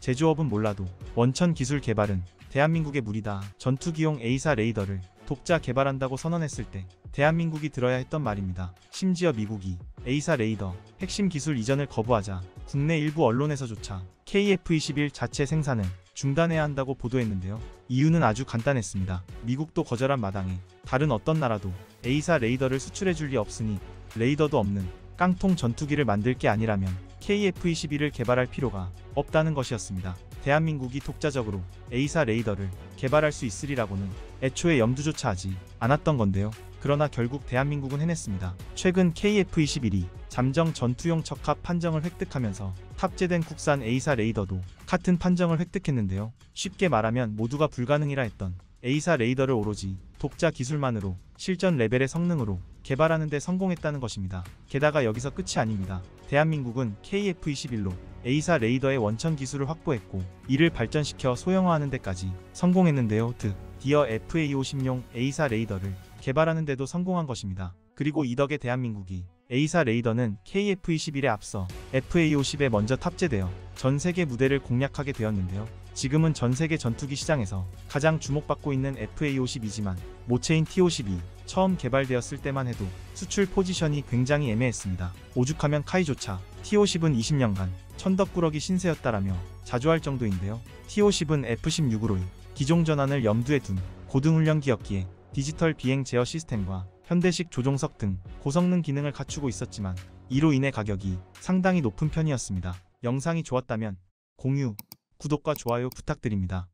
제조업은 몰라도 원천 기술 개발은 대한민국의 무리다. 전투기용 A사 레이더를 독자 개발한다고 선언했을 때 대한민국이 들어야 했던 말입니다. 심지어 미국이 A사 레이더 핵심 기술 이전을 거부하자 국내 일부 언론에서조차 KF-21 자체 생산을 중단해야 한다고 보도했는데요. 이유는 아주 간단했습니다. 미국도 거절한 마당에 다른 어떤 나라도 A사 레이더를 수출해줄 리 없으니 레이더도 없는 깡통 전투기를 만들 게 아니라면 KF-21을 개발할 필요가 없다는 것이었습니다. 대한민국이 독자적으로 A사 레이더를 개발할 수 있으리라고는 애초에 염두조차 하지 않았던 건데요. 그러나 결국 대한민국은 해냈습니다. 최근 KF-21이 잠정 전투용 적합 판정을 획득하면서 탑재된 국산 A사 레이더도 같은 판정을 획득했는데요. 쉽게 말하면 모두가 불가능이라 했던 A사 레이더를 오로지 독자 기술만으로 실전 레벨의 성능으로 개발하는 데 성공했다는 것입니다. 게다가 여기서 끝이 아닙니다. 대한민국은 KF-21로 A사 레이더의 원천 기술을 확보했고 이를 발전시켜 소형화하는 데까지 성공했는데요. 드디어 FA50용 A사 레이더를 개발하는 데도 성공한 것입니다. 그리고 이 덕에 대한민국이 A사 레이더는 KF-21에 앞서 FA50에 먼저 탑재되어 전 세계 무대를 공략하게 되었는데요. 지금은 전 세계 전투기 시장에서 가장 주목받고 있는 FA50이지만 모체인 T-52 처음 개발되었을 때만 해도 수출 포지션이 굉장히 애매했습니다. 오죽하면 카이조차 T-50은 20년간 천덕꾸러기 신세였다라며 자주할 정도인데요. T-50은 F-16으로의 기종 전환을 염두에 둔 고등훈련기였기에 디지털 비행 제어 시스템과 현대식 조종석 등 고성능 기능을 갖추고 있었지만 이로 인해 가격이 상당히 높은 편이었습니다. 영상이 좋았다면 공유, 구독과 좋아요 부탁드립니다.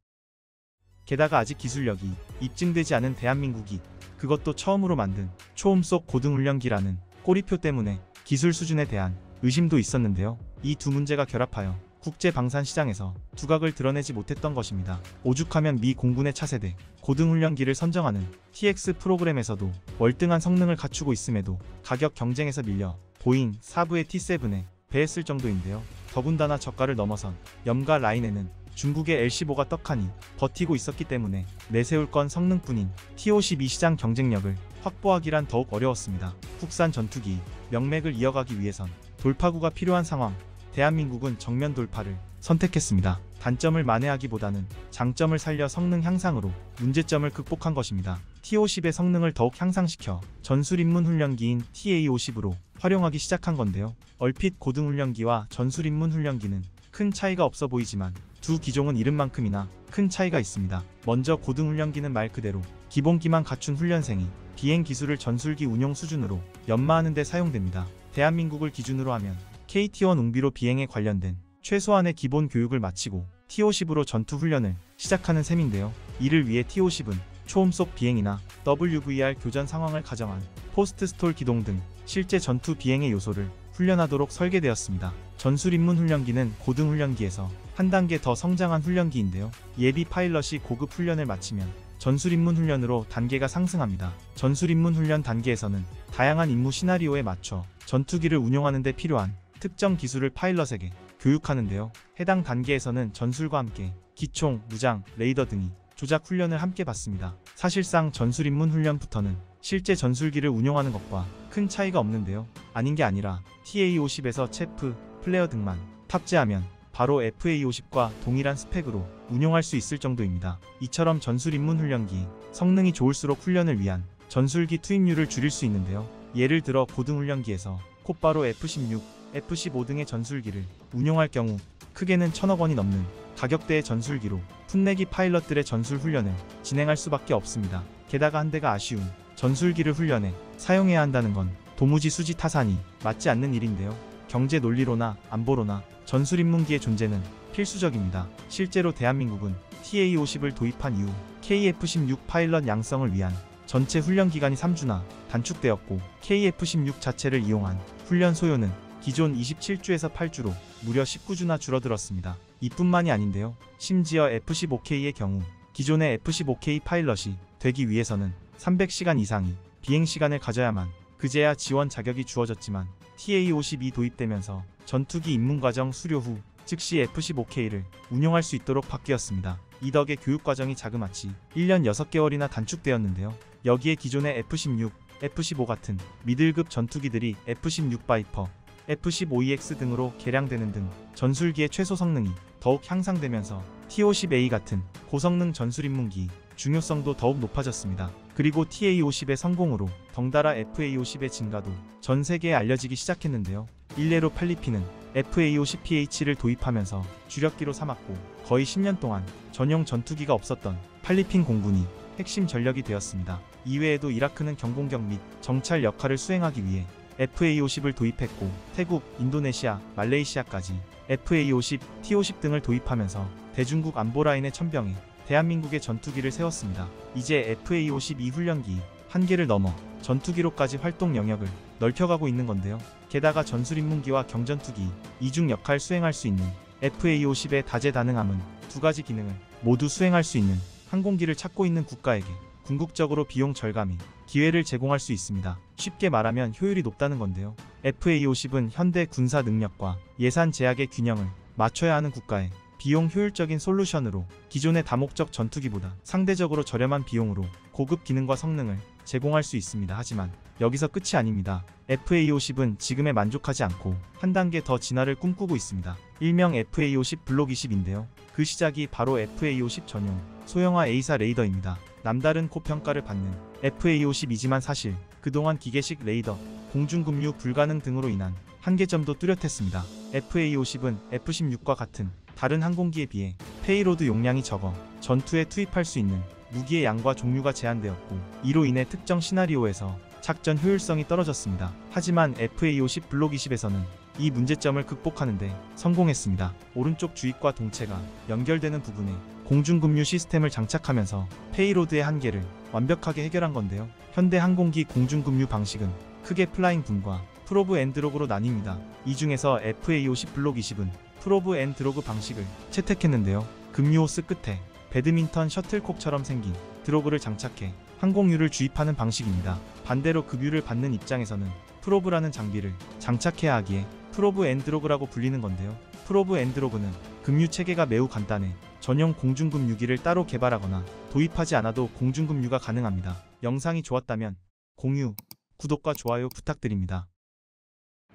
게다가 아직 기술력이 입증되지 않은 대한민국이 그것도 처음으로 만든 초음속 고등훈련기라는 꼬리표 때문에 기술 수준에 대한 의심도 있었는데요. 이 두 문제가 결합하여 국제 방산 시장에서 두각을 드러내지 못했던 것입니다. 오죽하면 미 공군의 차세대 고등훈련기를 선정하는 TX 프로그램에서도 월등한 성능을 갖추고 있음에도 가격 경쟁에서 밀려 보잉 사브의 T7에 패했을 정도인데요. 더군다나 저가를 넘어선 염가 라인에는 중국의 L15가 떡하니 버티고 있었기 때문에 내세울 건 성능뿐인 T52 시장 경쟁력을 확보하기란 더욱 어려웠습니다. 국산 전투기 명맥을 이어가기 위해선 돌파구가 필요한 상황. 대한민국은 정면 돌파를 선택했습니다. 단점을 만회하기보다는 장점을 살려 성능 향상으로 문제점을 극복한 것입니다. T50의 성능을 더욱 향상시켜 전술입문 훈련기인 TA50으로 활용하기 시작한 건데요. 얼핏 고등훈련기와 전술입문 훈련기는 큰 차이가 없어 보이지만 두 기종은 이름만큼이나 큰 차이가 있습니다. 먼저 고등훈련기는 말 그대로 기본기만 갖춘 훈련생이 비행 기술을 전술기 운용 수준으로 연마하는 데 사용됩니다. 대한민국을 기준으로 하면 KT-1 웅비로 비행에 관련된 최소한의 기본 교육을 마치고 T-50으로 전투 훈련을 시작하는 셈인데요. 이를 위해 T-50은 초음속 비행이나 WVR 교전 상황을 가정한 post stall 기동 등 실제 전투 비행의 요소를 훈련하도록 설계되었습니다. 전술 입문 훈련기는 고등 훈련기에서 한 단계 더 성장한 훈련기인데요. 예비 파일럿이 고급 훈련을 마치면 전술 입문 훈련으로 단계가 상승합니다. 전술 입문 훈련 단계에서는 다양한 임무 시나리오에 맞춰 전투기를 운용하는 데 필요한 특정 기술을 파일럿에게 교육하는데요. 해당 단계에서는 전술과 함께 기총, 무장, 레이더 등이 조작 훈련을 함께 받습니다. 사실상 전술 입문 훈련부터는 실제 전술기를 운용하는 것과 큰 차이가 없는데요. 아닌 게 아니라 TA50에서 체프, 플레어 등만 탑재하면 바로 FA50과 동일한 스펙으로 운용할 수 있을 정도입니다. 이처럼 전술 입문 훈련기 성능이 좋을수록 훈련을 위한 전술기 투입률을 줄일 수 있는데요. 예를 들어 고등훈련기에서 곧바로 F16, F15 등의 전술기를 운용할 경우 크게는 천억 원이 넘는 가격대의 전술기로 풋내기 파일럿들의 전술 훈련을 진행할 수밖에 없습니다. 게다가 한 대가 아쉬운 전술기를 훈련에 사용해야 한다는 건 도무지 수지 타산이 맞지 않는 일인데요. 경제 논리로나 안보로나 전술 입문기의 존재는 필수적입니다. 실제로 대한민국은 TA50을 도입한 이후 KF-16 파일럿 양성을 위한 전체 훈련 기간이 3주나 단축되었고 KF-16 자체를 이용한 훈련 소요는 기존 27주에서 8주로 무려 19주나 줄어들었습니다. 이뿐만이 아닌데요. 심지어 F-15K의 경우 기존의 F-15K 파일럿이 되기 위해서는 300시간 이상의 비행시간을 가져야만 그제야 지원 자격이 주어졌지만 TA-50이 도입되면서 전투기 입문과정 수료 후 즉시 F-15K를 운용할 수 있도록 바뀌었습니다. 이 덕에 교육과정이 자그마치 1년 6개월이나 단축되었는데요. 여기에 기존의 F-16, F-15 같은 미들급 전투기들이 F-16 바이퍼, F-15EX 등으로 개량되는 등 전술기의 최소 성능이 더욱 향상되면서 T-50A 같은 고성능 전술 입문기 중요성도 더욱 높아졌습니다. 그리고 TA-50의 성공으로 덩달아 FA-50의 증가도 전 세계에 알려지기 시작했는데요. 일례로 팔리핀은 FA-50PH를 도입하면서 주력기로 삼았고 거의 10년 동안 전용 전투기가 없었던 팔리핀 공군이 핵심 전력이 되었습니다. 이외에도 이라크는 경공격 및 정찰 역할을 수행하기 위해 FA-50을 도입했고 태국, 인도네시아, 말레이시아까지 FA-50, T-50 등을 도입하면서 대중국 안보라인의 천병에 대한민국의 전투기를 세웠습니다. 이제 FA-52 훈련기 한계를 넘어 전투기로까지 활동 영역을 넓혀가고 있는 건데요. 게다가 전술입문기와 경전투기 이중 역할 수행할 수 있는 FA-50의 다재다능함은 두 가지 기능을 모두 수행할 수 있는 항공기를 찾고 있는 국가에게 궁극적으로 비용 절감이 기회를 제공할 수 있습니다. 쉽게 말하면 효율이 높다는 건데요. FA-50은 현대 군사 능력과 예산 제약의 균형을 맞춰야 하는 국가에 비용 효율적인 솔루션으로 기존의 다목적 전투기보다 상대적으로 저렴한 비용으로 고급 기능과 성능을 제공할 수 있습니다. 하지만 여기서 끝이 아닙니다. FA-50은 지금에 만족하지 않고 한 단계 더 진화를 꿈꾸고 있습니다. 일명 FA-50 블록 20인데요. 그 시작이 바로 FA-50 전용 소형화 A사 레이더입니다. 남다른 고평가를 받는 FA-50이지만 사실 그동안 기계식 레이더, 공중급유 불가능 등으로 인한 한계점도 뚜렷했습니다. FA-50은 F-16과 같은 다른 항공기에 비해 payload 용량이 적어 전투에 투입할 수 있는 무기의 양과 종류가 제한되었고 이로 인해 특정 시나리오에서 작전 효율성이 떨어졌습니다. 하지만 FA-50 블록 20에서는 이 문제점을 극복하는데 성공했습니다. 오른쪽 주익과 동체가 연결되는 부분에 공중급유 시스템을 장착하면서 payload의 한계를 완벽하게 해결한 건데요. 현대 항공기 공중급유 방식은 크게 flying boom과 probe and drogue로 나뉩니다. 이 중에서 FA-50 블록 20은 probe and drogue 방식을 채택했는데요. 급유 호스 끝에 배드민턴 셔틀콕처럼 생긴 drogue를 장착해 항공유를 주입하는 방식입니다. 반대로 급유를 받는 입장에서는 probe라는 장비를 장착해야 하기에 probe and drogue라고 불리는 건데요. probe and drogue는 급유 체계가 매우 간단해 전용 공중급유기를 따로 개발하거나 도입하지 않아도 공중급유가 가능합니다. 영상이 좋았다면 공유, 구독과 좋아요 부탁드립니다.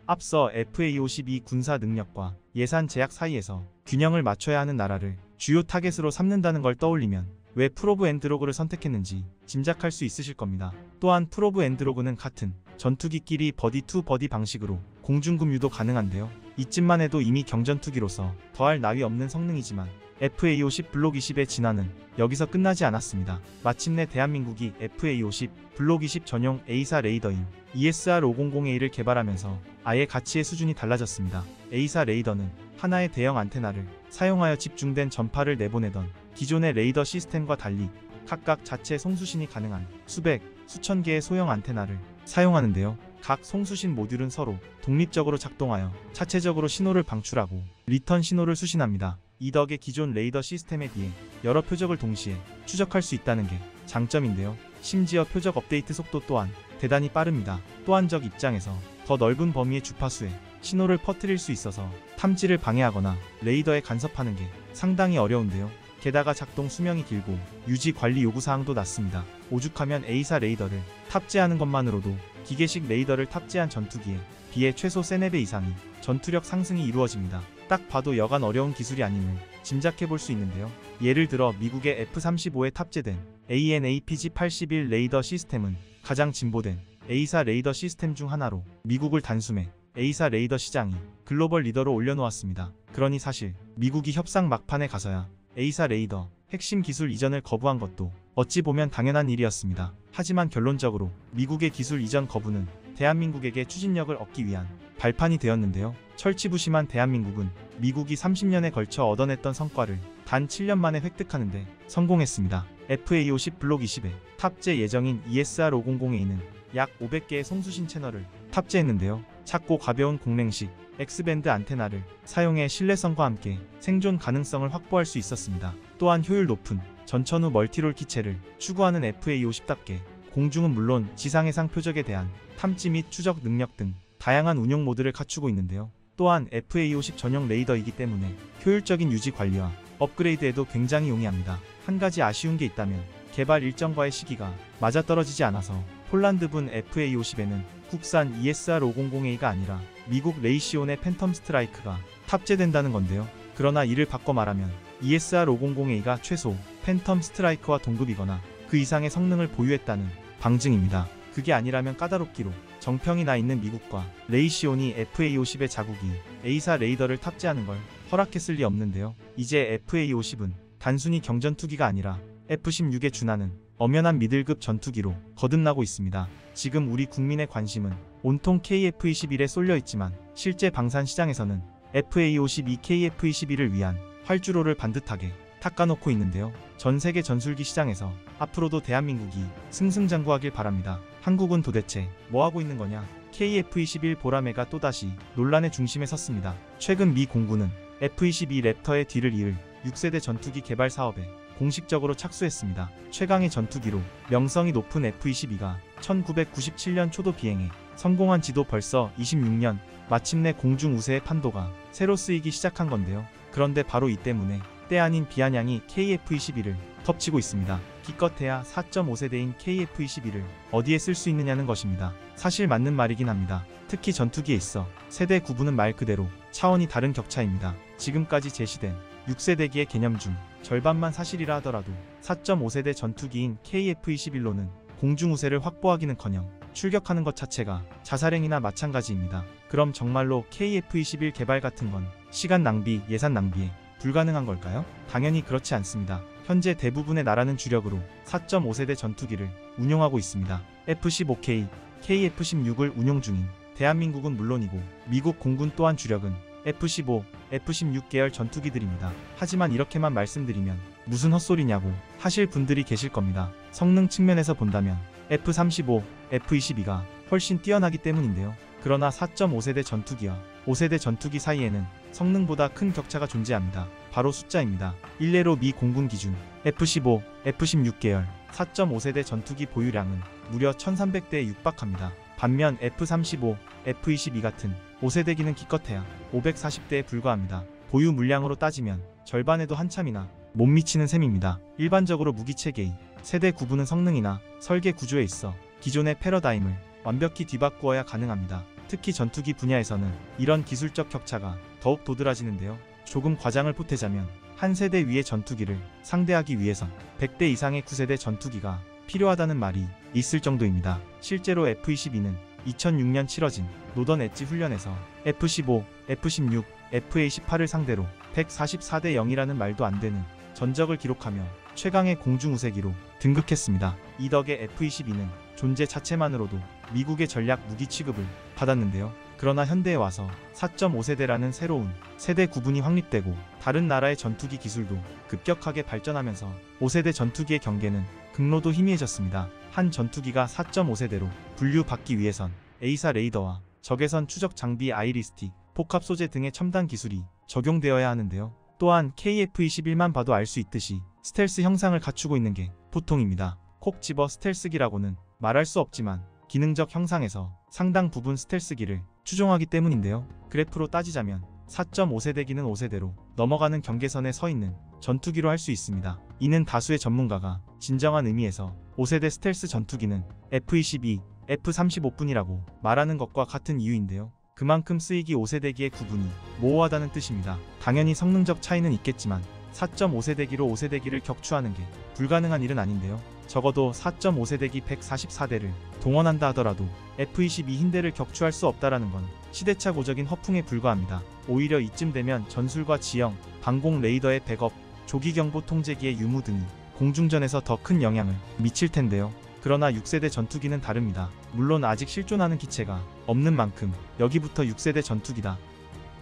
앞서 FA-50이 군사 능력과 예산 제약 사이에서 균형을 맞춰야 하는 나라를 주요 타겟으로 삼는다는 걸 떠올리면 왜 probe and drogue를 선택했는지 짐작할 수 있으실 겁니다. 또한 probe and drogue는 같은 전투기끼리 buddy to buddy 방식으로 공중급유도 가능한데요. 이쯤만 해도 이미 경전투기로서 더할 나위 없는 성능이지만 FA-50 블록 20의 진화는 여기서 끝나지 않았습니다. 마침내 대한민국이 FA-50 블록 20 전용 A사 레이더인 ESR-500A를 개발하면서 아예 가치의 수준이 달라졌습니다. A사 레이더는 하나의 대형 안테나를 사용하여 집중된 전파를 내보내던 기존의 레이더 시스템과 달리 각각 자체 송수신이 가능한 수백, 수천 개의 소형 안테나를 사용하는데요. 각 송수신 모듈은 서로 독립적으로 작동하여 자체적으로 신호를 방출하고 리턴 신호를 수신합니다. 이 덕에 기존 레이더 시스템에 비해 여러 표적을 동시에 추적할 수 있다는 게 장점인데요. 심지어 표적 업데이트 속도 또한 대단히 빠릅니다. 또한 적 입장에서 더 넓은 범위의 주파수에 신호를 퍼뜨릴 수 있어서 탐지를 방해하거나 레이더에 간섭하는 게 상당히 어려운데요. 게다가 작동 수명이 길고 유지 관리 요구사항도 낮습니다. 오죽하면 AESA 레이더를 탑재하는 것만으로도 기계식 레이더를 탑재한 전투기에 비해 최소 3-4배 이상의 전투력 상승이 이루어집니다. 딱 봐도 여간 어려운 기술이 아님을 짐작해 볼 수 있는데요. 예를 들어 미국의 F-35에 탑재된 AN/APG-81 레이더 시스템은 가장 진보된 AESA 레이더 시스템 중 하나로 미국을 단숨에 AESA 레이더 시장의 글로벌 리더로 올려놓았습니다. 그러니 사실 미국이 협상 막판에 가서야 A사 레이더 핵심 기술 이전을 거부한 것도 어찌 보면 당연한 일이었습니다. 하지만 결론적으로 미국의 기술 이전 거부는 대한민국에게 추진력을 얻기 위한 발판이 되었는데요. 철치부심한 대한민국은 미국이 30년에 걸쳐 얻어냈던 성과를 단 7년 만에 획득하는데 성공했습니다. FA-50 블록 20에 탑재 예정인 ESR-500A는 약 500개의 송수신 채널을 탑재했는데요. 작고 가벼운 공랭식 X밴드 안테나를 사용해 신뢰성과 함께 생존 가능성을 확보할 수 있었습니다. 또한 효율 높은 전천후 멀티롤 기체를 추구하는 FA-50답게 공중은 물론 지상 해상 표적에 대한 탐지 및 추적 능력 등 다양한 운용 모드를 갖추고 있는데요. 또한 FA-50 전용 레이더이기 때문에 효율적인 유지 관리와 업그레이드에도 굉장히 용이합니다. 한 가지 아쉬운 게 있다면 개발 일정과의 시기가 맞아떨어지지 않아서 폴란드분 FA-50에는 국산 ESR-500A가 아니라 미국 레이시온의 팬텀 스트라이크가 탑재된다는 건데요. 그러나 이를 바꿔 말하면 E ESR500A가 최소 팬텀 스트라이크와 동급이거나 그 이상의 성능을 보유했다는 방증입니다. 그게 아니라면 까다롭기로 정평이 나 있는 미국과 레이시온이 FA50에 타국의 AESA 레이더를 탑재하는 걸 허락했을 리 없는데요. 이제 FA50은 단순히 경전투기가 아니라 F-16에 준하는 엄연한 미들급 전투기로 거듭나고 있습니다. 지금 우리 국민의 관심은 온통 KF-21에 쏠려 있지만 실제 방산 시장에서는 FA-52 KF-21을 위한 활주로를 반듯하게 닦아놓고 있는데요. 전 세계 전술기 시장에서 앞으로도 대한민국이 승승장구하길 바랍니다. 한국은 도대체 뭐하고 있는 거냐? KF-21 보라매가 또다시 논란의 중심에 섰습니다. 최근 미 공군은 F-22 랩터의 뒤를 이을 6세대 전투기 개발 사업에 공식적으로 착수했습니다. 최강의 전투기로 명성이 높은 F-22가 1997년 초도 비행에 성공한 지도 벌써 26년, 마침내 공중 우세의 판도가 새로 쓰이기 시작한 건데요. 그런데 바로 이 때문에 때 아닌 비아냥이 KF-21을 덮치고 있습니다. 기껏해야 4.5세대인 KF-21을 어디에 쓸 수 있느냐는 것입니다. 사실 맞는 말이긴 합니다. 특히 전투기에 있어 세대 구분은 말 그대로 차원이 다른 격차입니다. 지금까지 제시된 6세대기의 개념 중 절반만 사실이라 하더라도 4.5세대 전투기인 KF-21로는 공중 우세를 확보하기는커녕 출격하는 것 자체가 자살행위나 마찬가지입니다. 그럼 정말로 KF-21 개발 같은 건 시간 낭비, 예산 낭비에 불가능한 걸까요? 당연히 그렇지 않습니다. 현재 대부분의 나라는 주력으로 4.5세대 전투기를 운용하고 있습니다. F-15K, KF-16을 운용 중인 대한민국은 물론이고 미국 공군 또한 주력은 F-15, F-16 계열 전투기들입니다. 하지만 이렇게만 말씀드리면 무슨 헛소리냐고 하실 분들이 계실 겁니다. 성능 측면에서 본다면 F-35, F-22가 훨씬 뛰어나기 때문인데요. 그러나 4.5세대 전투기와 5세대 전투기 사이에는 성능보다 큰 격차가 존재합니다. 바로 숫자입니다. 일례로 미 공군 기준 F-15, F-16 계열 4.5세대 전투기 보유량은 무려 1300대에 육박합니다. 반면 F-35, F-22 같은 5세대기는 기껏해야 540대에 불과합니다. 보유 물량으로 따지면 절반에도 한참이나 못 미치는 셈입니다. 일반적으로 무기체계의 세대 구분은 성능이나 설계 구조에 있어 기존의 패러다임을 완벽히 뒤바꾸어야 가능합니다. 특히 전투기 분야에서는 이런 기술적 격차가 더욱 도드라지는데요. 조금 과장을 보태자면 한 세대 위의 전투기를 상대하기 위해선 100대 이상의 9세대 전투기가 필요하다는 말이 있을 정도입니다. 실제로 F-22는 2006년 치러진 노던 엣지 훈련에서 F-15, F-16, FA-18을 상대로 144대 0이라는 말도 안 되는 전적을 기록하며 최강의 공중우세기로 등극했습니다. 이 덕에 F-22는 존재 자체만으로도 미국의 전략 무기 취급을 받았는데요. 그러나 현대에 와서 4.5세대라는 새로운 세대 구분이 확립되고 다른 나라의 전투기 기술도 급격하게 발전하면서 5세대 전투기의 경계는 극로도 희미해졌습니다. 한 전투기가 4.5세대로 분류받기 위해선 A사 레이더와 적외선 추적 장비 아이리스틱, 복합 소재 등의 첨단 기술이 적용되어야 하는데요. 또한 KF-21만 봐도 알 수 있듯이 스텔스 형상을 갖추고 있는 게 보통입니다. 콕 집어 스텔스기라고는 말할 수 없지만 기능적 형상에서 상당 부분 스텔스기를 추종하기 때문인데요. 그래프로 따지자면 4.5세대기는 5세대로 넘어가는 경계선에 서 있는 전투기로 할 수 있습니다. 이는 다수의 전문가가 진정한 의미에서 5세대 스텔스 전투기는 F-22, F-35뿐이라고 말하는 것과 같은 이유인데요. 그만큼 쓰이기 5세대기의 구분이 모호하다는 뜻입니다. 당연히 성능적 차이는 있겠지만 4.5세대기로 5세대기를 격추하는 게 불가능한 일은 아닌데요. 적어도 4.5세대기 144대를 동원한다 하더라도 F-22 흰대를 격추할 수 없다라는 건 시대착 오적인 허풍에 불과합니다. 오히려 이쯤 되면 전술과 지형, 방공 레이더의 백업, 조기경보 통제기의 유무 등이 공중전에서 더 큰 영향을 미칠 텐데요. 그러나 6세대 전투기는 다릅니다. 물론 아직 실존하는 기체가 없는 만큼 여기부터 6세대 전투기다.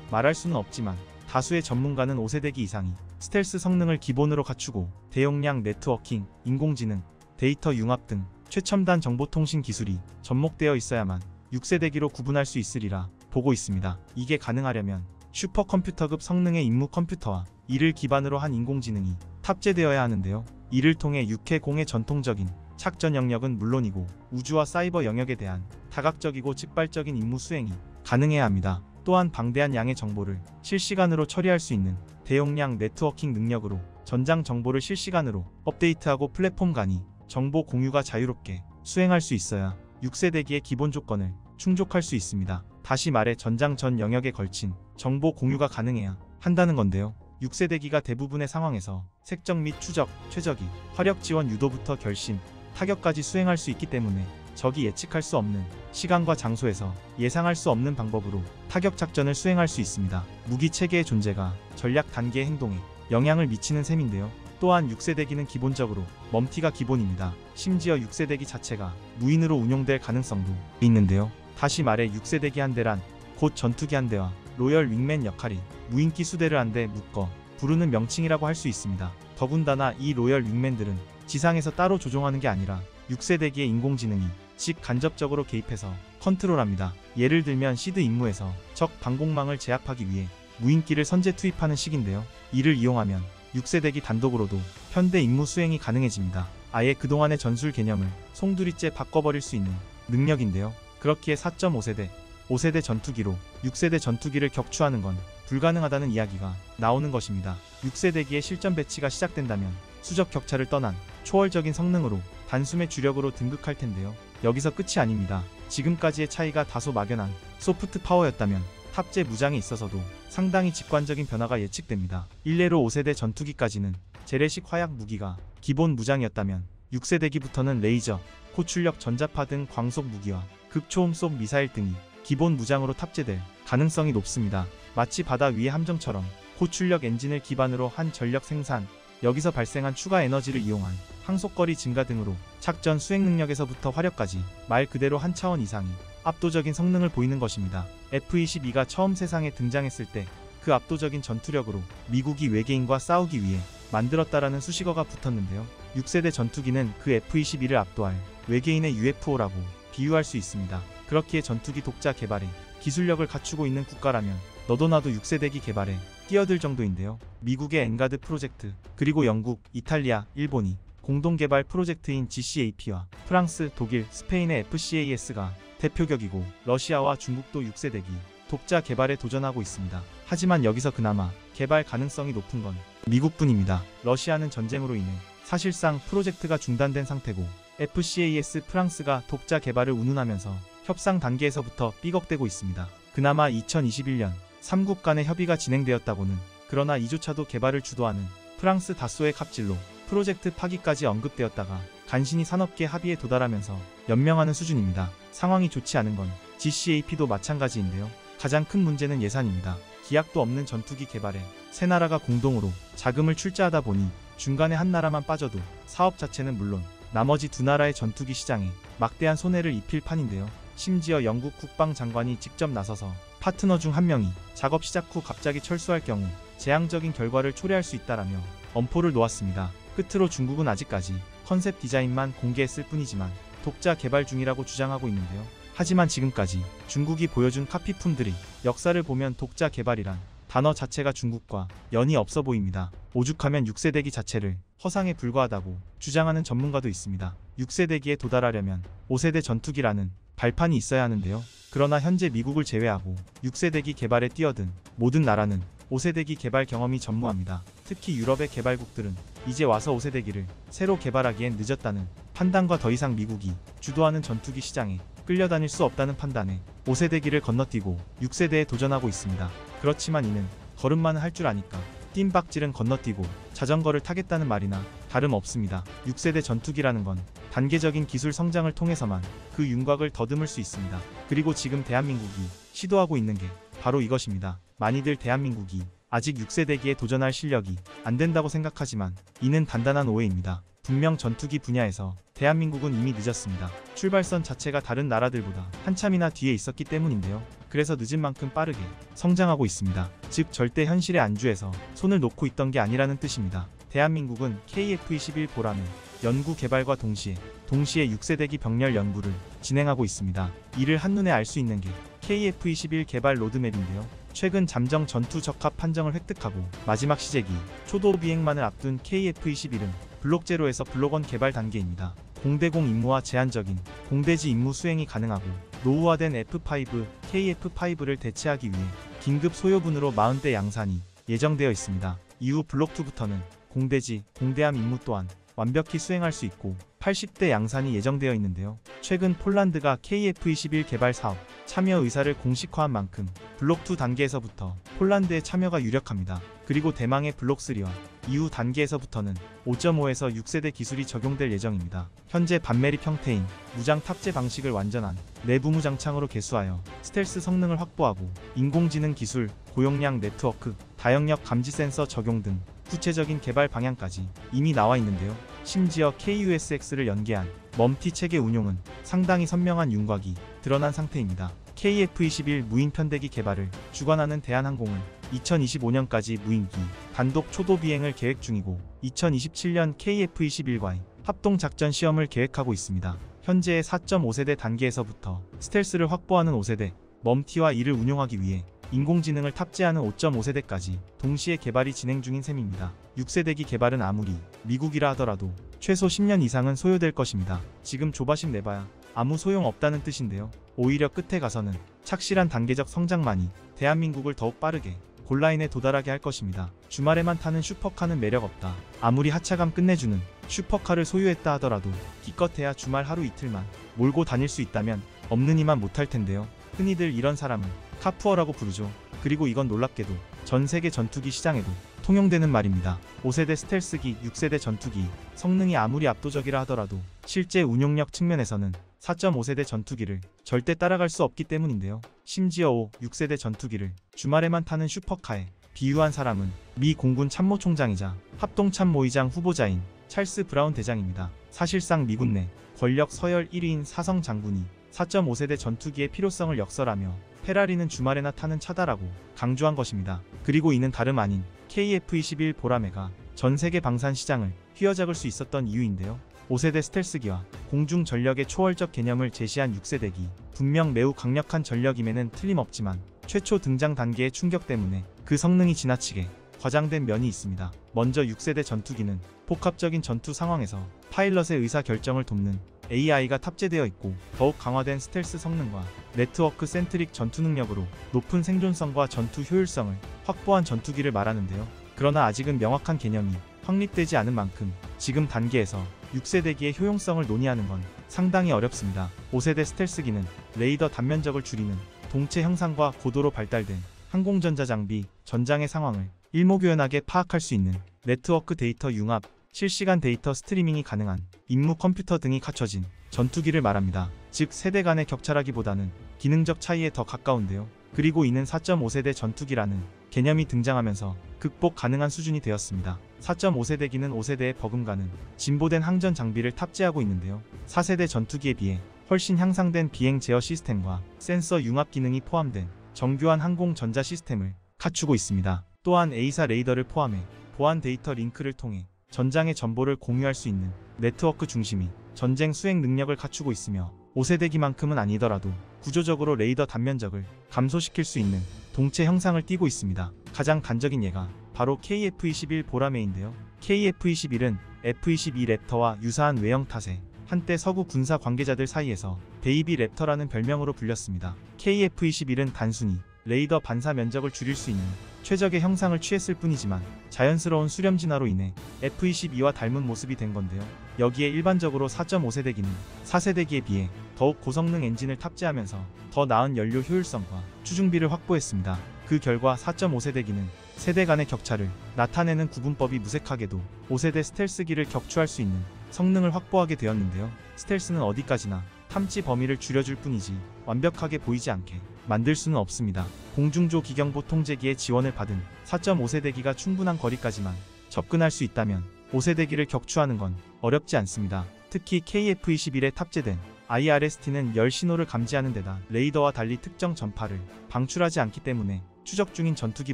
말할 수는 없지만 다수의 전문가는 5세대기 이상의 스텔스 성능을 기본으로 갖추고 대용량 네트워킹, 인공지능, 데이터 융합 등 최첨단 정보통신 기술이 접목되어 있어야만 6세대기로 구분할 수 있으리라 보고 있습니다. 이게 가능하려면 슈퍼컴퓨터급 성능의 임무 컴퓨터와 이를 기반으로 한 인공지능이 탑재되어야 하는데요. 이를 통해 육해공의 전통적인 착전 영역은 물론이고 우주와 사이버 영역에 대한 다각적이고 즉발적인 임무 수행이 가능해야 합니다. 또한 방대한 양의 정보를 실시간으로 처리할 수 있는 대용량 네트워킹 능력으로 전장 정보를 실시간으로 업데이트하고 플랫폼 간이 정보 공유가 자유롭게 수행할 수 있어야 6세대기의 기본 조건을 충족할 수 있습니다. 다시 말해 전장 전 영역에 걸친 정보 공유가 가능해야 한다는 건데요. 6세대기가 대부분의 상황에서 색적 및 추적, 최적이, 화력 지원 유도부터 결심, 타격까지 수행할 수 있기 때문에 적이 예측할 수 없는 시간과 장소에서 예상할 수 없는 방법으로 타격 작전을 수행할 수 있습니다. 무기 체계의 존재가 전략 단계의 행동에 영향을 미치는 셈인데요. 또한 6세대기는 기본적으로 멈티가 기본입니다. 심지어 6세대기 자체가 무인으로 운용될 가능성도 있는데요. 다시 말해 6세대기 한 대란 곧 전투기 한 대와 로열 윙맨 역할이 무인기 수대를 한대 묶어 부르는 명칭이라고 할 수 있습니다. 더군다나 이 로열 윙맨들은 지상에서 따로 조종하는 게 아니라 6세대기의 인공지능이 직 간접적으로 개입해서 컨트롤합니다. 예를 들면 시드 임무에서 적 방공망을 제압하기 위해 무인기를 선제 투입하는 식인데요. 이를 이용하면 6세대기 단독으로도 현대 임무 수행이 가능해집니다. 아예 그동안의 전술 개념을 송두리째 바꿔버릴 수 있는 능력인데요. 그렇기에 4.5세대, 5세대 전투기로 6세대 전투기를 격추하는 건 불가능하다는 이야기가 나오는 것입니다. 6세대기의 실전 배치가 시작된다면 수적 격차를 떠난 초월적인 성능으로 단숨에 주력으로 등극할 텐데요. 여기서 끝이 아닙니다. 지금까지의 차이가 다소 막연한 소프트 파워였다면 탑재 무장에 있어서도 상당히 직관적인 변화가 예측됩니다. 일례로 5세대 전투기까지는 재래식 화약 무기가 기본 무장이었다면 6세대기부터는 레이저, 고출력 전자파 등 광속 무기와 극초음 속 미사일 등이 기본 무장으로 탑재될 가능성이 높습니다. 마치 바다 위의 함정처럼 고출력 엔진을 기반으로 한 전력 생산, 여기서 발생한 추가 에너지를 이용한 항속거리 증가 등으로 착전 수행 능력에서부터 화력까지 말 그대로 한 차원 이상이 압도적인 성능을 보이는 것입니다. F-22가 처음 세상에 등장했을 때 그 압도적인 전투력으로 미국이 외계인과 싸우기 위해 만들었다라는 수식어가 붙었는데요. 6세대 전투기는 그 F-22를 압도할 외계인의 UFO라고 비유할 수 있습니다. 그렇기에 전투기 독자 개발의 기술력을 갖추고 있는 국가라면 너도 나도 6세대기 개발에 뛰어들 정도인데요. 미국의 NGAD 프로젝트, 그리고 영국, 이탈리아, 일본이 공동 개발 프로젝트인 GCAP와 프랑스, 독일, 스페인의 FCAS가 대표격이고 러시아와 중국도 6세대기 독자 개발에 도전하고 있습니다. 하지만 여기서 그나마 개발 가능성이 높은 건 미국뿐입니다. 러시아는 전쟁으로 인해 사실상 프로젝트가 중단된 상태고 FCAS 프랑스가 독자 개발을 운운하면서 협상 단계에서부터 삐걱대고 있습니다. 그나마 2021년 3국 간의 협의가 진행되었다고는 그러나 이조차도 개발을 주도하는 프랑스 다소의 갑질로 프로젝트 파기까지 언급되었다가 간신히 산업계 합의에 도달하면서 연명하는 수준입니다. 상황이 좋지 않은 건 GCAP도 마찬가지인데요. 가장 큰 문제는 예산입니다. 기약도 없는 전투기 개발에 세 나라가 공동으로 자금을 출자하다 보니 중간에 한 나라만 빠져도 사업 자체는 물론 나머지 두 나라의 전투기 시장에 막대한 손해를 입힐 판인데요. 심지어 영국 국방장관이 직접 나서서 파트너 중 한 명이 작업 시작 후 갑자기 철수할 경우 재앙적인 결과를 초래할 수 있다라며 엄포를 놓았습니다. 끝으로 중국은 아직까지 컨셉 디자인만 공개했을 뿐이지만 독자 개발 중이라고 주장하고 있는데요. 하지만 지금까지 중국이 보여준 카피품들이 역사를 보면 독자 개발이란 단어 자체가 중국과 연이 없어 보입니다. 오죽하면 6세대기 자체를 허상에 불과하다고 주장하는 전문가도 있습니다. 6세대기에 도달하려면 5세대 전투기라는 발판이 있어야 하는데요. 그러나 현재 미국을 제외하고 6세대기 개발에 뛰어든 모든 나라는 5세대기 개발 경험이 전무합니다. 특히 유럽의 개발국들은 이제 와서 5세대기를 새로 개발하기엔 늦었다는 판단과 더 이상 미국이 주도하는 전투기 시장에 끌려다닐 수 없다는 판단에 5세대기를 건너뛰고 6세대에 도전하고 있습니다. 그렇지만 이는 걸음만은 할줄 아니까 뜀박질은 건너뛰고 자전거를 타겠다는 말이나 다름없습니다. 6세대 전투기라는 건 단계적인 기술 성장을 통해서만 그 윤곽을 더듬을 수 있습니다. 그리고 지금 대한민국이 시도하고 있는 게 바로 이것입니다. 많이들 대한민국이 아직 6세대기에 도전할 실력이 안 된다고 생각하지만 이는 단단한 오해입니다. 분명 전투기 분야에서 대한민국은 이미 늦었습니다. 출발선 자체가 다른 나라들보다 한참이나 뒤에 있었기 때문인데요. 그래서 늦은 만큼 빠르게 성장하고 있습니다. 즉 절대 현실에 안주해서 손을 놓고 있던 게 아니라는 뜻입니다. 대한민국은 KF-21 보라는 연구 개발과 동시에 동시에 6세대기 병렬 연구를 진행하고 있습니다. 이를 한눈에 알 수 있는 게 KF-21 개발 로드맵인데요. 최근 잠정 전투 적합 판정을 획득하고 마지막 시제기 초도 비행만을 앞둔 KF-21은 블록 제로에서 블록 원 개발 단계입니다. 공대공 임무와 제한적인 공대지 임무 수행이 가능하고 노후화된 F5, KF5를 대체하기 위해 긴급 소요분으로 40대 양산이 예정되어 있습니다. 이후 블록 2부터는 공대지, 공대함 임무 또한 완벽히 수행할 수 있고 80대 양산이 예정되어 있는데요. 최근 폴란드가 KF-21 개발 사업 참여 의사를 공식화한 만큼 블록 2 단계에서부터 폴란드의 참여가 유력합니다. 그리고 대망의 블록 3와 이후 단계에서부터는 5.5에서 6세대 기술이 적용될 예정입니다. 현재 반매립 형태인 무장 탑재 방식을 완전한 내부 무장창으로 개수하여 스텔스 성능을 확보하고 인공지능 기술, 고용량 네트워크, 다영역 감지 센서 적용 등 구체적인 개발 방향까지 이미 나와 있는데요. 심지어 KUSX를 연계한 멈티 체계 운용은 상당히 선명한 윤곽이 드러난 상태입니다. KF-21 무인 편대기 개발을 주관하는 대한항공은 2025년까지 무인기 단독 초도 비행을 계획 중이고 2027년 KF-21과의 합동 작전 시험을 계획하고 있습니다. 현재의 4.5세대 단계에서부터 스텔스를 확보하는 5세대 멈티와 이를 운용하기 위해 인공지능을 탑재하는 5.5세대까지 동시에 개발이 진행 중인 셈입니다. 6세대기 개발은 아무리 미국이라 하더라도 최소 10년 이상은 소요될 것입니다. 지금 조바심 내봐야 아무 소용 없다는 뜻인데요. 오히려 끝에 가서는 착실한 단계적 성장만이 대한민국을 더욱 빠르게 골라인에 도달하게 할 것입니다. 주말에만 타는 슈퍼카는 매력 없다. 아무리 하차감 끝내주는 슈퍼카를 소유했다 하더라도 기껏해야 주말 하루 이틀만 몰고 다닐 수 있다면 없는 이만 못할 텐데요. 흔히들 이런 사람은 카푸어라고 부르죠. 그리고 이건 놀랍게도 전 세계 전투기 시장에도 통용되는 말입니다. 5세대 스텔스기, 6세대 전투기, 성능이 아무리 압도적이라 하더라도 실제 운용력 측면에서는 4.5세대 전투기를 절대 따라갈 수 없기 때문인데요. 심지어 5, 6세대 전투기를 주말에만 타는 슈퍼카에 비유한 사람은 미 공군 참모총장이자 합동참모의장 후보자인 찰스 브라운 대장입니다. 사실상 미군 내 권력 서열 1위인 사성 장군이 4.5세대 전투기의 필요성을 역설하며 페라리는 주말에나 타는 차다라고 강조한 것입니다. 그리고 이는 다름 아닌 KF-21 보라매가 전 세계 방산 시장을 휘어잡을 수 있었던 이유인데요. 5세대 스텔스기와 공중 전력의 초월적 개념을 제시한 6세대기 분명 매우 강력한 전력임에는 틀림없지만 최초 등장 단계의 충격 때문에 그 성능이 지나치게 과장된 면이 있습니다. 먼저 6세대 전투기는 복합적인 전투 상황에서 파일럿의 의사 결정을 돕는 AI가 탑재되어 있고 더욱 강화된 스텔스 성능과 network centric 전투 능력으로 높은 생존성과 전투 효율성을 확보한 전투기를 말하는데요. 그러나 아직은 명확한 개념이 확립되지 않은 만큼 지금 단계에서 6세대기의 효용성을 논의하는 건 상당히 어렵습니다. 5세대 스텔스기는 레이더 단면적을 줄이는 동체 형상과 고도로 발달된 항공전자 장비, 전장의 상황을 일목요연하게 파악할 수 있는 네트워크 데이터 융합, 실시간 데이터 스트리밍이 가능한 임무 컴퓨터 등이 갖춰진 전투기를 말합니다. 즉 세대 간의 격차라기보다는 기능적 차이에 더 가까운데요. 그리고 이는 4.5세대 전투기라는 개념이 등장하면서 극복 가능한 수준이 되었습니다. 4.5세대기는 5세대에 버금가는 진보된 항전 장비를 탑재하고 있는데요. 4세대 전투기에 비해 훨씬 향상된 비행 제어 시스템과 센서 융합 기능이 포함된 정교한 항공 전자 시스템을 갖추고 있습니다. 또한 AESA 레이더를 포함해 보안 데이터 링크를 통해 전장의 정보를 공유할 수 있는 네트워크 중심의 전쟁 수행 능력을 갖추고 있으며 5세대기만큼은 아니더라도 구조적으로 레이더 단면적을 감소시킬 수 있는 동체 형상을 띠고 있습니다. 가장 단적인 예가 바로 KF-21 보라매인데요. KF-21은 F-22 랩터와 유사한 외형 탓에 한때 서구 군사 관계자들 사이에서 Baby Raptor라는 별명으로 불렸습니다. KF-21은 단순히 레이더 반사 면적을 줄일 수 있는 최적의 형상을 취했을 뿐이지만 자연스러운 수렴 진화로 인해 F-22와 닮은 모습이 된 건데요. 여기에 일반적으로 4.5세대기는 4세대기에 비해 더욱 고성능 엔진을 탑재하면서 더 나은 연료 효율성과 추중비를 확보했습니다. 그 결과 4.5세대기는 세대 간의 격차를 나타내는 구분법이 무색하게도 5세대 스텔스기를 격추할 수 있는 성능을 확보하게 되었는데요. 스텔스는 어디까지나 탐지 범위를 줄여줄 뿐이지 완벽하게 보이지 않게 만들 수는 없습니다. 공중조 기경보 통제기의 지원을 받은 4.5세대기가 충분한 거리까지만 접근할 수 있다면 5세대기를 격추하는 건 어렵지 않습니다. 특히 KF-21에 탑재된 IRST는 열 신호를 감지하는 데다 레이더와 달리 특정 전파를 방출하지 않기 때문에 추적 중인 전투기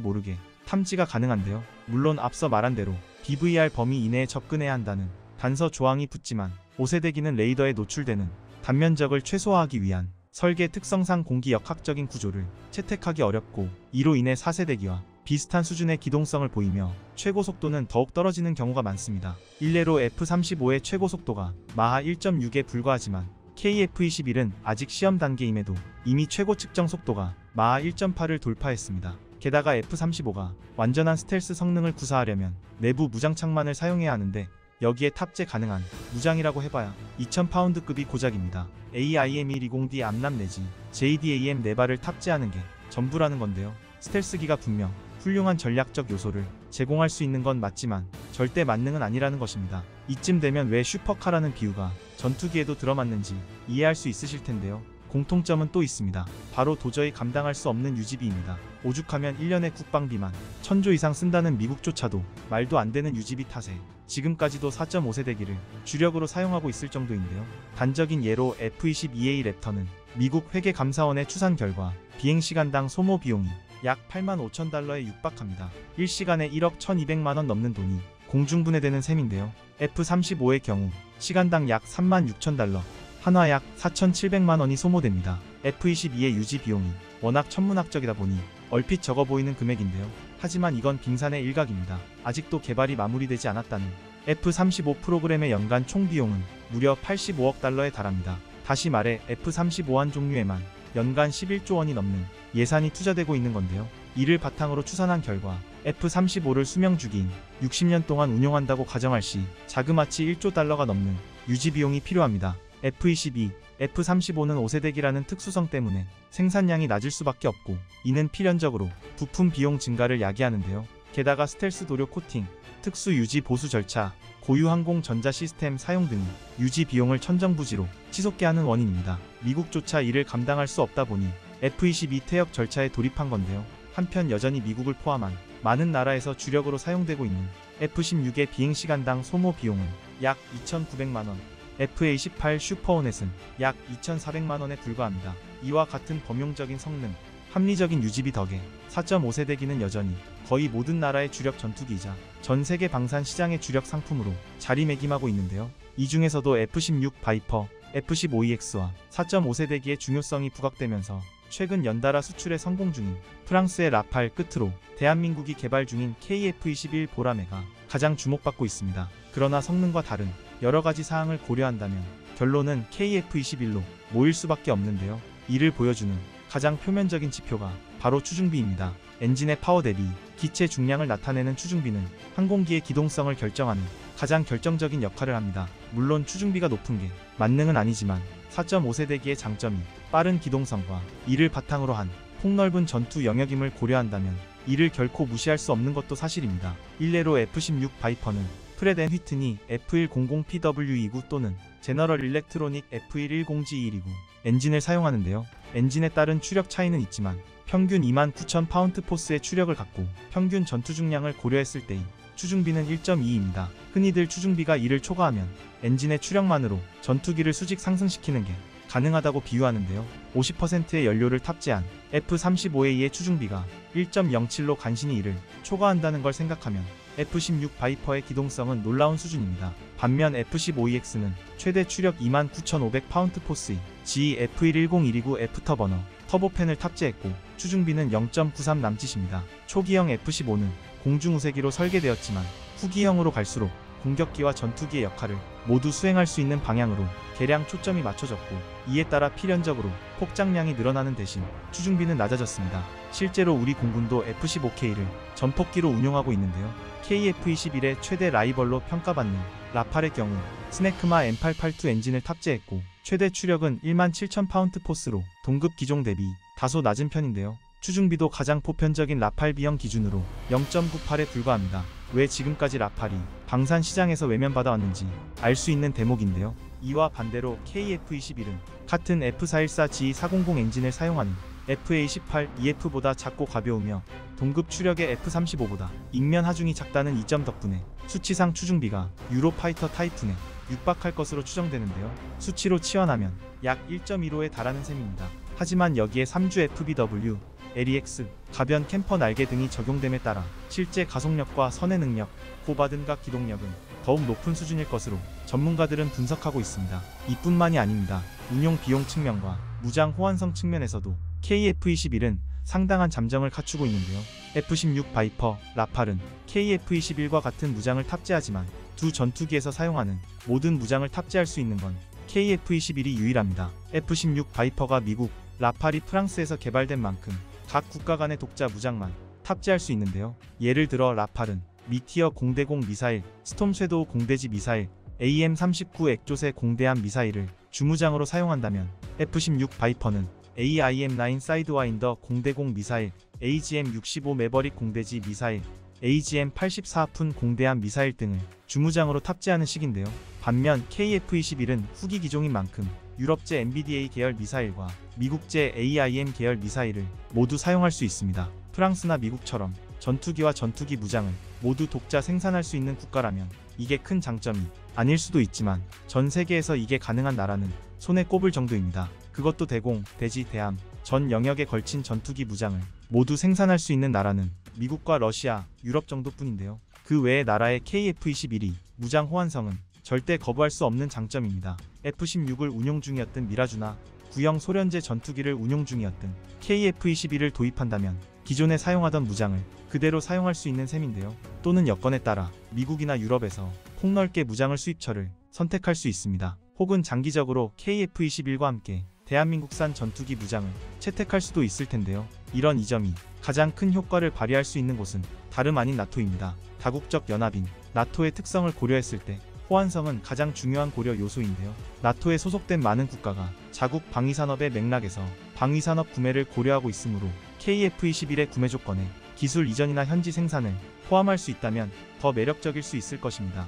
모르게 탐지가 가능한데요. 물론 앞서 말한 대로 BVR 범위 이내에 접근해야 한다는 단서 조항이 붙지만 5세대기는 레이더에 노출되는 단면적을 최소화하기 위한 설계 특성상 공기 역학적인 구조를 채택하기 어렵고 이로 인해 4세대기와 비슷한 수준의 기동성을 보이며 최고 속도는 더욱 떨어지는 경우가 많습니다. 일례로 F-35의 최고 속도가 마하 1.6에 불과하지만 KF-21은 아직 시험 단계임에도 이미 최고 측정 속도가 마하 1.8을 돌파했습니다. 게다가 F-35가 완전한 스텔스 성능을 구사하려면 내부 무장창만을 사용해야 하는데 여기에 탑재 가능한 무장이라고 해봐야 2000파운드급이 고작입니다. AIM-120D 암람 내지 JDAM 4발을 탑재하는 게 전부라는 건데요. 스텔스기가 분명 훌륭한 전략적 요소를 제공할 수 있는 건 맞지만 절대 만능은 아니라는 것입니다. 이쯤 되면 왜 슈퍼카라는 비유가 전투기에도 들어맞는지 이해할 수 있으실 텐데요. 공통점은 또 있습니다. 바로 도저히 감당할 수 없는 유지비입니다. 오죽하면 1년에 국방비만 1000조 이상 쓴다는 미국조차도 말도 안 되는 유지비 탓에 지금까지도 4.5세대기를 주력으로 사용하고 있을 정도인데요. 단적인 예로 F-22A 랩터는 미국 회계감사원의 추산 결과 비행시간당 소모 비용이 약 8만 5천 달러에 육박합니다. 1시간에 1억 1200만원 넘는 돈이 공중분해되는 셈인데요. F-35의 경우 시간당 약 3만 6천 달러, 한화 약 4,700만 원이 소모됩니다. F-22의 유지 비용이 워낙 천문학적이다 보니 얼핏 적어 보이는 금액인데요. 하지만 이건 빙산의 일각입니다. 아직도 개발이 마무리되지 않았다는 F-35 프로그램의 연간 총 비용은 무려 85억 달러에 달합니다. 다시 말해 F-35 한 종류에만 연간 11조 원이 넘는 예산이 투자되고 있는 건데요. 이를 바탕으로 추산한 결과 F-35를 수명 주기인 60년 동안 운용한다고 가정할 시 자그마치 1조 달러가 넘는 유지 비용이 필요합니다. F-22, F-35는 5세대기라는 특수성 때문에 생산량이 낮을 수밖에 없고 이는 필연적으로 부품 비용 증가를 야기하는데요. 게다가 스텔스 도료 코팅, 특수 유지 보수 절차, 고유 항공 전자 시스템 사용 등이 유지 비용을 천정부지로 치솟게 하는 원인입니다. 미국조차 이를 감당할 수 없다 보니 F-22 퇴역 절차에 돌입한 건데요. 한편 여전히 미국을 포함한 많은 나라에서 주력으로 사용되고 있는 F-16의 비행시간당 소모 비용은 약 2,900만원, FA-18 슈퍼호넷은 약 2,400만원에 불과합니다. 이와 같은 범용적인 성능, 합리적인 유지비 덕에 4.5세대기는 여전히 거의 모든 나라의 주력 전투기이자 전 세계 방산 시장의 주력 상품으로 자리매김하고 있는데요. 이 중에서도 F-16 바이퍼, F-15EX와 4.5세대기의 중요성이 부각되면서 최근 연달아 수출에 성공 중인 프랑스의 라팔 끝으로 대한민국이 개발 중인 KF-21 보라매가 가장 주목받고 있습니다. 그러나 성능과 다른 여러 가지 사항을 고려한다면 결론은 KF-21로 모일 수밖에 없는데요. 이를 보여주는 가장 표면적인 지표가 바로 추중비입니다. 엔진의 파워 대비 기체 중량을 나타내는 추중비는 항공기의 기동성을 결정하는 가장 결정적인 역할을 합니다. 물론 추중비가 높은 게 만능은 아니지만 4.5세대기의 장점이 빠른 기동성과 이를 바탕으로 한 폭넓은 전투 영역임을 고려한다면 이를 결코 무시할 수 없는 것도 사실입니다. 일례로 F-16 바이퍼는 프랫 앤 휘트니 F100PW29 또는 제너럴 일렉트로닉 F110G129 엔진을 사용하는데요. 엔진에 따른 추력 차이는 있지만 평균 29,000파운드 포스의 추력을 갖고 평균 전투 중량을 고려했을 때의 추중비는 1.2입니다. 흔히들 추중비가 2를 초과하면 엔진의 추력만으로 전투기를 수직 상승시키는 게 가능하다고 비유하는데요. 50%의 연료를 탑재한 F-35A의 추중비가 1.07로 간신히 이를 초과한다는 걸 생각하면 F-16 바이퍼의 기동성은 놀라운 수준입니다. 반면 F-15EX는 최대 추력 29,500파운드 포스의 GF110-129 F터버너 터보팬을 탑재했고 추중비는 0.93 남짓입니다. 초기형 F-15는 공중우세기로 설계되었지만 후기형으로 갈수록 공격기와 전투기의 역할을 모두 수행할 수 있는 방향으로 개량 초점이 맞춰졌고 이에 따라 필연적으로 폭장량이 늘어나는 대신 추중비는 낮아졌습니다. 실제로 우리 공군도 F-15K를 전폭기로 운용하고 있는데요. KF-21의 최대 라이벌로 평가받는 라팔의 경우 스네크마 M882 엔진을 탑재했고 최대 추력은 17,000파운드 포스로 동급 기종 대비 다소 낮은 편인데요. 추중비도 가장 보편적인 라팔 B형 기준으로 0.98에 불과합니다. 왜 지금까지 라팔이 방산 시장에서 외면받아 왔는지 알 수 있는 대목인데요. 이와 반대로 KF-21은 같은 F414G400 엔진을 사용하는 FA18 EF보다 작고 가벼우며 동급 추력의 F35보다 ing면 하중이 작다는 이점 덕분에 수치상 추중비가 유로파이터 타이푼에 육박할 것으로 추정되는데요. 수치로 치환하면 약 1.15에 달하는 셈입니다. 하지만 여기에 3주 FBW, LEX, 가변 캠퍼 날개 등이 적용됨에 따라 실제 가속력과 선의 능력, 고바든각 기동력은 더욱 높은 수준일 것으로 전문가들은 분석하고 있습니다. 이뿐만이 아닙니다. 운용 비용 측면과 무장 호환성 측면에서도 KF-21은 상당한 장점을 갖추고 있는데요. F-16 바이퍼, 라팔은 KF-21과 같은 무장을 탑재하지만 두 전투기에서 사용하는 모든 무장을 탑재할 수 있는 건 KF-21이 유일합니다. F-16 바이퍼가 미국, 라팔이 프랑스에서 개발된 만큼 각 국가 간의 독자 무장만 탑재할 수 있는데요. 예를 들어 라팔은 미티어 공대공 미사일, 스톰 섀도우 공대지 미사일, AM-39 엑조세 공대함 미사일을 주무장으로 사용한다면 F-16 바이퍼는 AIM-9 사이드와인더 공대공 미사일, AGM-65 매버릭 공대지 미사일, AGM-84 하푼 공대함 미사일 등을 주무장으로 탑재하는 식인데요. 반면 KF-21은 후기 기종인 만큼 유럽제 MBDA 계열 미사일과 미국제 AIM 계열 미사일을 모두 사용할 수 있습니다. 프랑스나 미국처럼 전투기와 전투기 무장을 모두 독자 생산할 수 있는 국가라면 이게 큰 장점이 아닐 수도 있지만 전 세계에서 이게 가능한 나라는 손에 꼽을 정도입니다. 그것도 대공, 대지, 대함 전 영역에 걸친 전투기 무장을 모두 생산할 수 있는 나라는 미국과 러시아, 유럽 정도뿐인데요. 그 외의 나라의 KF-21이 무장 호환성은 절대 거부할 수 없는 장점입니다. F-16을 운용 중이었던 미라주나 구형 소련제 전투기를 운용 중이었던 KF-21을 도입한다면 기존에 사용하던 무장을 그대로 사용할 수 있는 셈인데요. 또는 여건에 따라 미국이나 유럽에서 폭넓게 무장을 수입처를 선택할 수 있습니다. 혹은 장기적으로 KF-21과 함께 대한민국산 전투기 무장을 채택할 수도 있을 텐데요. 이런 이점이 가장 큰 효과를 발휘할 수 있는 곳은 다름 아닌 나토입니다. 다국적 연합인 나토의 특성을 고려했을 때 호환성은 가장 중요한 고려 요소인데요. 나토에 소속된 많은 국가가 자국 방위산업의 맥락에서 방위산업 구매를 고려하고 있으므로 KF-21의 구매 조건에 기술 이전이나 현지 생산을 포함할 수 있다면 더 매력적일 수 있을 것입니다.